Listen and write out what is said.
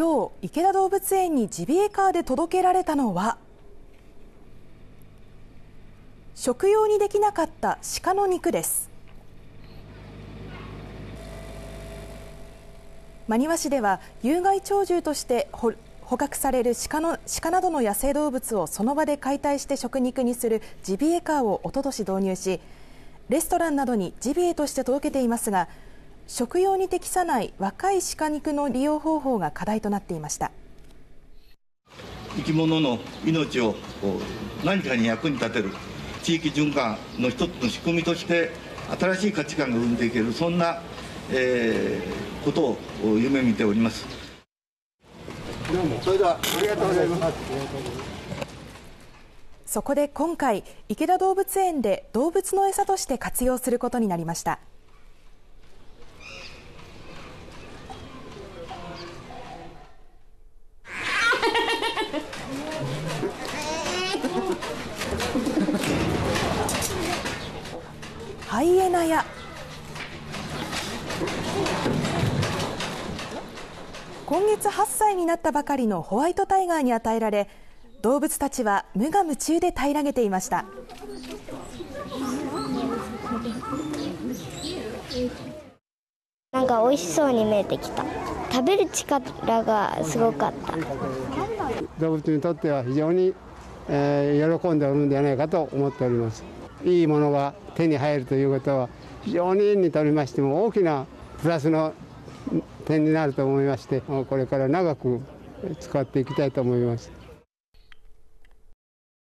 今日池田動物園にジビエカーで届けられたのは食用にできなかった鹿の肉です。真庭市では有害鳥獣として捕獲される鹿の鹿などの野生動物をその場で解体して食肉にするジビエカーをおととし導入しレストランなどにジビエとして届けていますが食用に適さない若い鹿肉の利用方法が課題となっていました。生き物の命を何かに役に立てる。地域循環の一つの仕組みとして新しい価値観が生んでいける。そんな、えー、ことを夢見ております。どうも。それではありがとうございますそこで今回池田動物園で動物の餌として活用することになりましたハイエナや。今月8歳になったばかりのホワイトタイガーに与えられ動物たちは無我夢中で平らげていました。なんか美味しそうに見えてきた。食べる力がすごかった。動物にとっては非常に、えー、喜んでおるんではないかと思っております。いいものが手に入るということは非常ににとりましても大きなプラスの点になると思いましてこれから長く使っていきたいと思います。